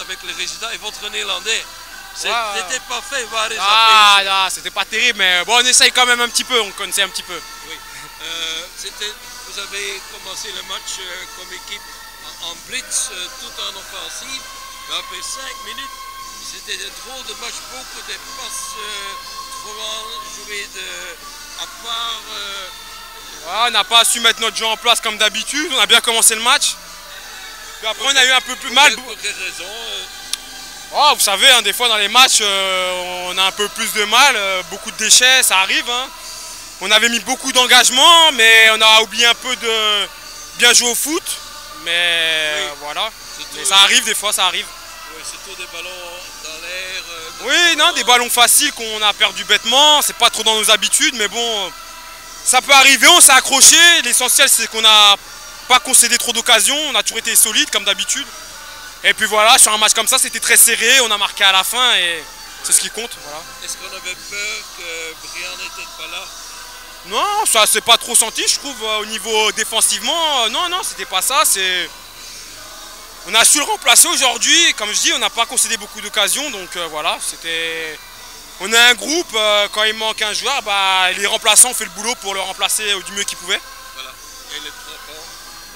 avec le résultat et votre néerlandais. C'était Ouais. pas fait, Ah, là, c'était pas terrible, mais bon, on essaye quand même un petit peu, on connaissait un petit peu. Oui. Euh, vous avez commencé le match euh, comme équipe en, en blitz, euh, tout en offensive. Mais après 5 minutes, c'était des drôles de match, beaucoup de passes trop jouées de, à part. Ouais, on n'a pas su mettre notre jeu en place comme d'habitude, on a bien commencé le match. Puis après, on a eu un peu plus mal. pour quelle raison euh, Oh, vous savez, hein, des fois dans les matchs, euh, on a un peu plus de mal, euh, beaucoup de déchets, ça arrive. hein. On avait mis beaucoup d'engagement, mais on a oublié un peu de bien jouer au foot. Mais voilà, Mais ça arrive des fois, ça arrive. ouais, c'est tout des ballons dans l'air. euh, Oui, non, des ballons faciles qu'on a perdu bêtement, c'est pas trop dans nos habitudes, mais bon, ça peut arriver, on s'est accroché. L'essentiel, c'est qu'on n'a pas concédé trop d'occasions, on a toujours été solide comme d'habitude. Et puis voilà, sur un match comme ça, c'était très serré, on a marqué à la fin et c'est ce qui compte. Voilà. Est-ce qu'on avait peur que Brian n'était pas là? Non, ça s'est pas trop senti, je trouve, euh, au niveau défensivement. euh, Non, non, c'était pas ça. C'est, on a su le remplacer aujourd'hui. Comme je dis, on n'a pas concédé beaucoup d'occasions, donc euh, voilà, c'était. On a un groupe, euh, quand il manque un joueur, bah, les remplaçants ont fait le boulot pour le remplacer du mieux qu'ils pouvaient. Voilà. Et les trois points restent en stand.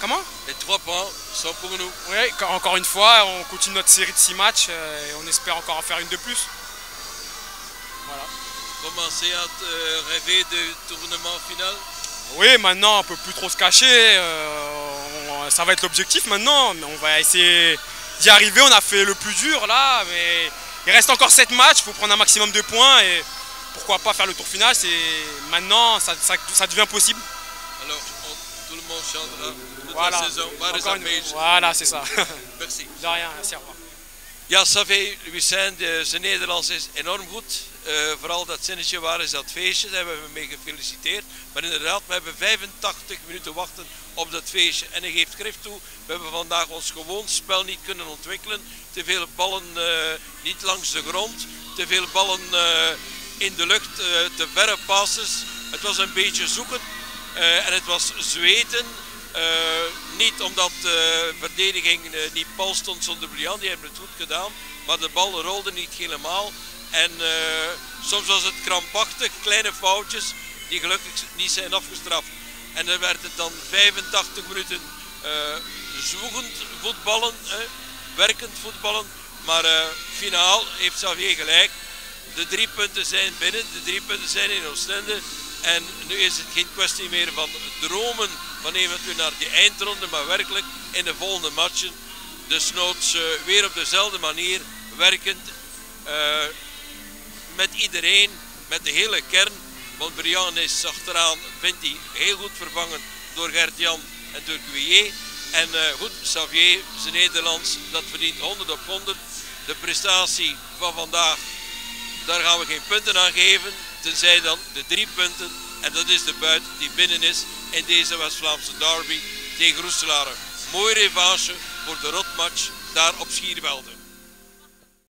Comment? Les trois points sont pour nous. Oui, encore une fois, on continue notre série de 6 matchs euh, et on espère encore en faire une de plus. Voilà. Commencer à rêver de tournement final. Oui, maintenant on peut plus trop se cacher. euh, on- ça va être l'objectif maintenant. Mais on va essayer d'y arriver. On a fait le plus dur là, mais il reste encore 7 matchs. Il faut prendre un maximum de points et pourquoi pas faire le tour final. C'est maintenant ça, ça- ça devient possible. Tout le monde chantera toute Voilà. la saison. Voilà, c'est ça. Merci. De rien. Merci. Au revoir. Ja, Savé, Lucien, de, zijn Nederlands is enorm goed. Eh, vooral dat zinnetje waar is dat feestje, daar hebben we mee gefeliciteerd. Maar inderdaad, we hebben 85 minuten wachten op dat feestje. En hij geeft schrift toe, we hebben vandaag ons gewoon spel niet kunnen ontwikkelen. Te veel ballen eh, niet langs de grond, te veel ballen eh, in de lucht, eh, te verre passes. Het was een beetje zoeken eh, en het was zweten. Eh, niet omdat de verdediging eh, niet pal stond zonder Brian, die hebben het goed gedaan. Maar de bal rolde niet helemaal. En soms was het krampachtig, kleine foutjes die gelukkig niet zijn afgestraft. En dan werd het dan 85 minuten zwoegend voetballen, werkend voetballen. Maar finaal heeft Xavier gelijk. De drie punten zijn binnen, de drie punten zijn in Oostende. En nu is het geen kwestie meer van dromen van eventueel naar die eindronde, maar werkelijk in de volgende matchen. Desnoods eh, weer op dezelfde manier werkend eh, met iedereen, met de hele kern. Want Brian is achteraan, vindt hij heel goed vervangen door Gert-Jan en door Guillet. En eh, goed, Xavier, zijn Nederlands, dat verdient 100 op 100. De prestatie van vandaag daar gaan we geen punten aan geven, tenzij dan de drie punten. En dat is de buit die binnen is in deze West-Vlaamse derby tegen Roeselare. Mooie revanche voor de rotmatch daar op Schiervelde.